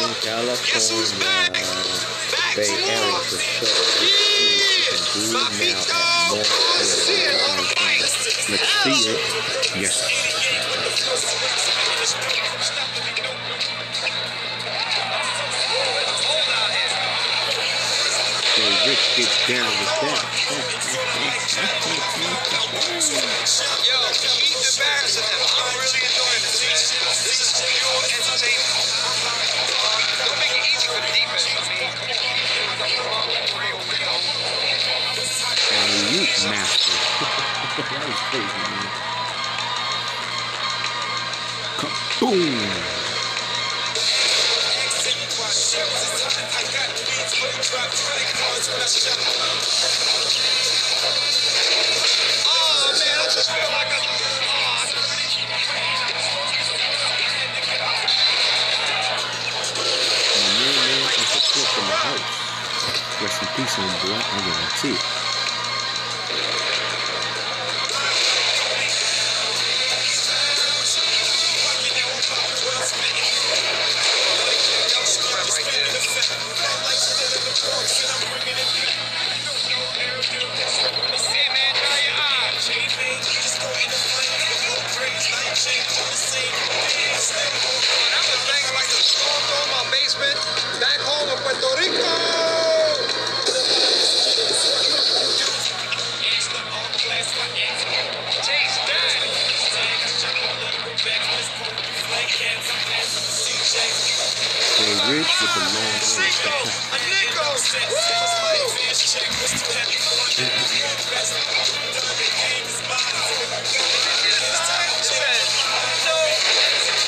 in California, Bay Area for sure. Let's see what you can do now at North Carolina. Let's see it. Yes. So Rich gets down with that. Yo, keep embarrassing them. I'm really enjoying this. This is pure entertainment. Master. that was crazy, man. Kaboom! oh man, I just feel like I. My main man Uncle Cliff in the house. Rest in peace boy, I guarantee it. With the long a.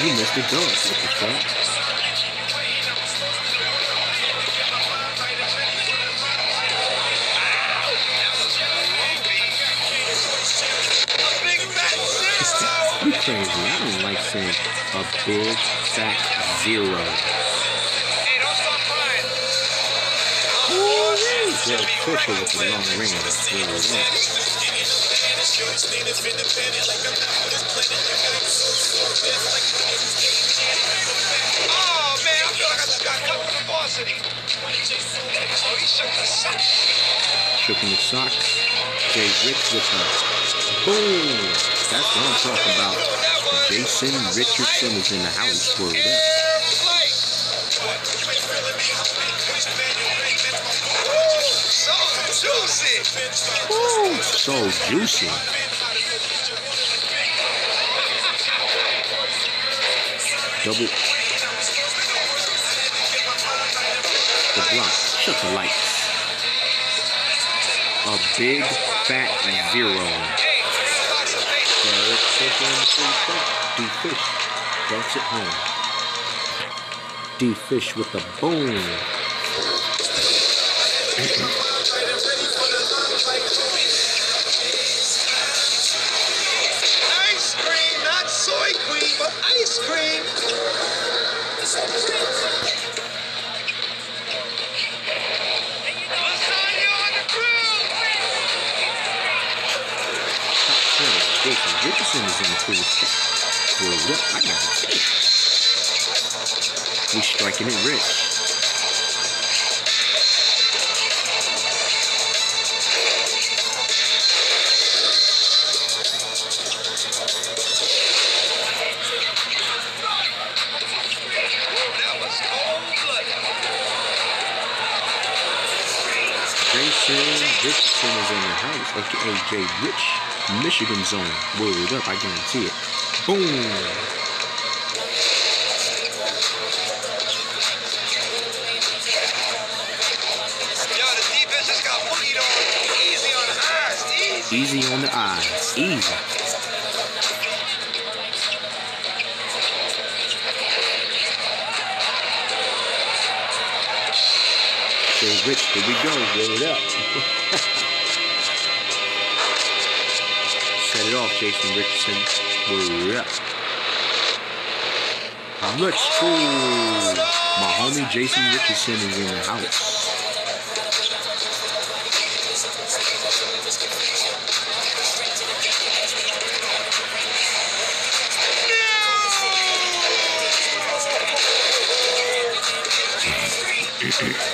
You missed the dunk. What the fuck? You crazy. I don't like saying a big fat zero. Jeff Fisher with the long was? Oh shook socks. Jay boom. That's what I'm talking about. Jason Richardson is in the house. Word up. So juicy. Double. The block. Shut the lights. A big fat zero. Hey, everybody's face. Derek Fisher in the free throw. D Fish dumps it home. D Fish with the boom. I got it. We striking it rich. Jason Richardson is in the house, aka J Rich, Michigan zone. Word up, I guarantee it. Boom. Yo, the defense just got boogied on. Easy on the eyes. Easy. Easy on the eyes. Easy. J Rich, here we go. Word up. Set it off, Jason Richardson. Up. Let's go. My homie Jason Richardson is in the house. Better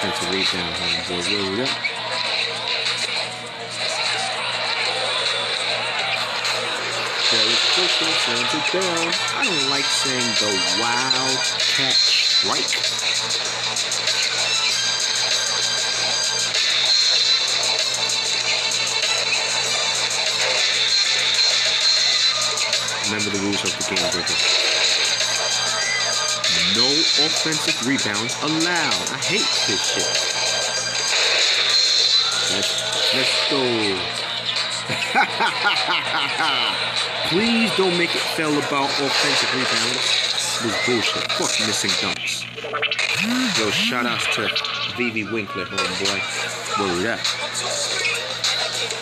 defensive rebound, sends it down. I don't like saying the Wildcat Strike. Remember the rules of the game. Offensive rebounds allowed. I hate this shit. Let's, let's go. Please don't make it fail about offensive rebounds. This bullshit. Fuck missing dunks. Yo, shout outs to Vivi Winkler, homeboy. Word up.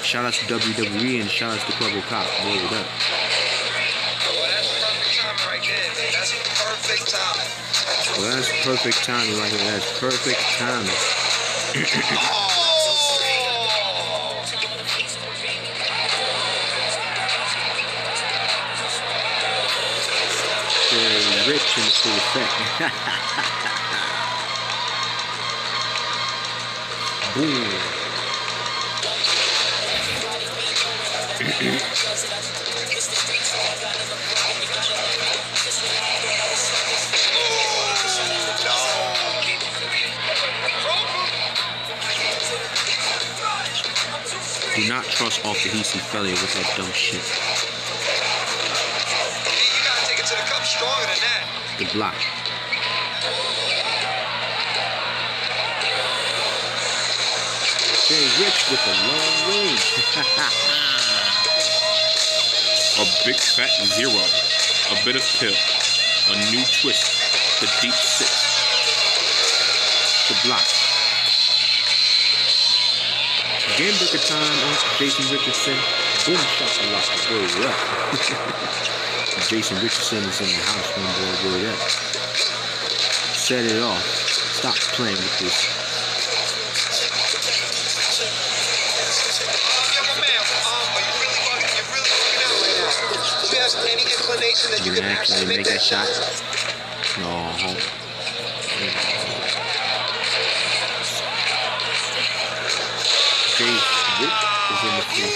Shout outs to WWE and shout outs to Club Cop. Word up. That's perfect timing. Well, that's perfect timing right here. That's perfect timing. Oh! Rich in the full effect. Boom. trust off the Heasy failure with that dumb shit. You gotta take it to the cup stronger than that. The block. J Rich with the long range. A big fat zero, a bit of pill, a new twist, the deep six. the block. Game breaker time on Jason Richardson. Boom shot the lock. Word up. Jason Richardson is in the house, homeboy. Word up. Set it off. Stop playing with this. Yo, my man, are you really bugging? You're really bugging out right now. Do you have any inclination that you You can can actually make that shot? No. Is in the field.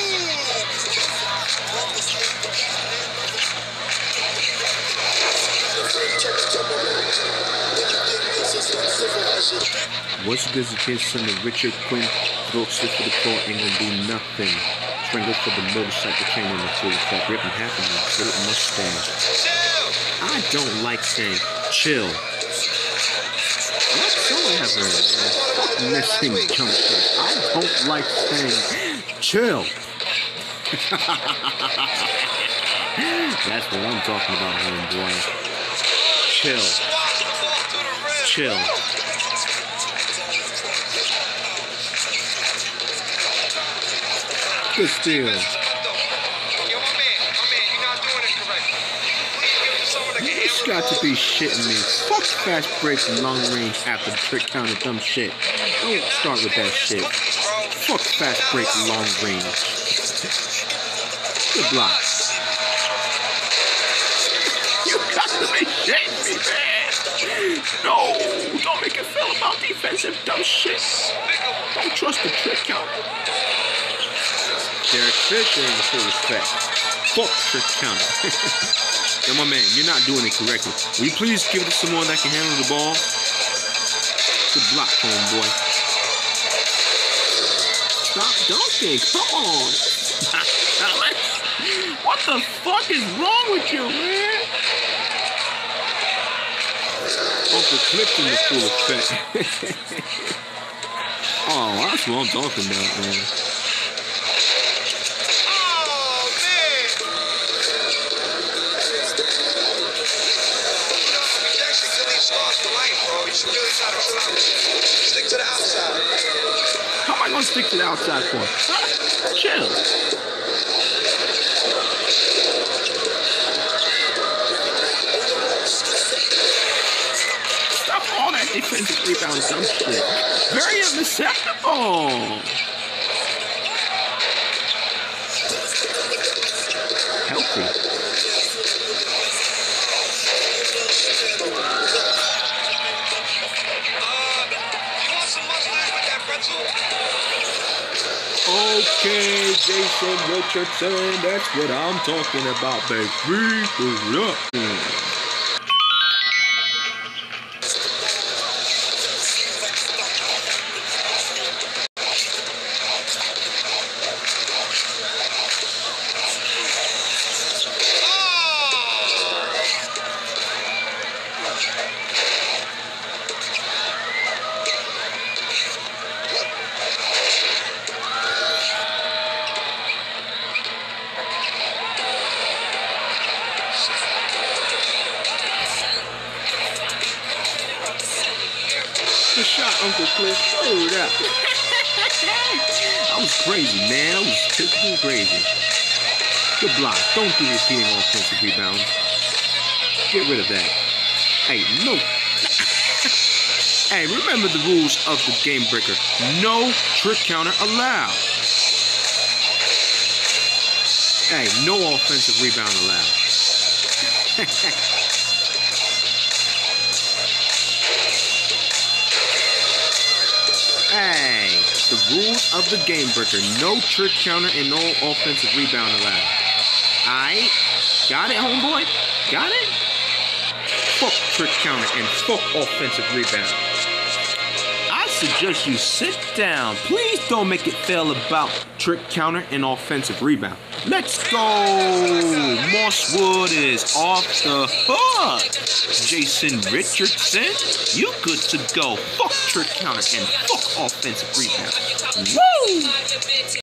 What's good as his son of Richard Quinn throat slip for the ain't gonna do nothing. Strangle for the motorcycle chain in the full effect. Rip and happening. Short mustache. Chill. I don't like saying chill. Whatsoever. man. Missing jump shot. I don't like saying chill. That's what I'm talking about, homeboy. Chill. Chill. Good steal. Yo, my man, my man, you're not doing it correctly. Please give it to someone that can This handle got to be shitting me. Fuck fast break and long range after trick counter dumb shit. Don't start with that shit. Fuck fast break and long range. Good block. You got to be shitting me, man. No, don't make it feel about defensive dumb shit. Don't trust the trick counter. Derek Fisher in the full respect. Fuck trick counter. Yo, my man, you're not doing it correctly. Will you please give it to someone that can handle the ball? Good block, homeboy. Stop dunking. Come on. what the fuck is wrong with you, man? Uncle Cliff in the full effect. oh, that's what I'm talking about, man. Stick to the outside. How am I gonna stick to the outside for? Huh? Chill. Stop all that defensive rebound dumb shit. Very unacceptable. Healthy. Okay, Jason Richardson, that's what I'm talking about, baby. Hold up. Good shot, Uncle Cliff. Oh, Hold up. I was crazy, man. I was typical crazy. Good block. Don't do repeating offensive rebounds. Get rid of that. Hey, no. hey, remember the rules of the game breaker. No trick counter allowed. Hey, no offensive rebound allowed. Hey, the rules of the game breaker. No trick counter and no offensive rebound allowed. Alright? Got it, homeboy? Got it? Fuck trick counter and fuck offensive rebound. Suggest you sit down. Please don't make it fail about trick counter and offensive rebound. Let's go! Mosswood is off the hook. Jason Richardson, you good to go. Fuck trick counter and fuck offensive rebound. Woo!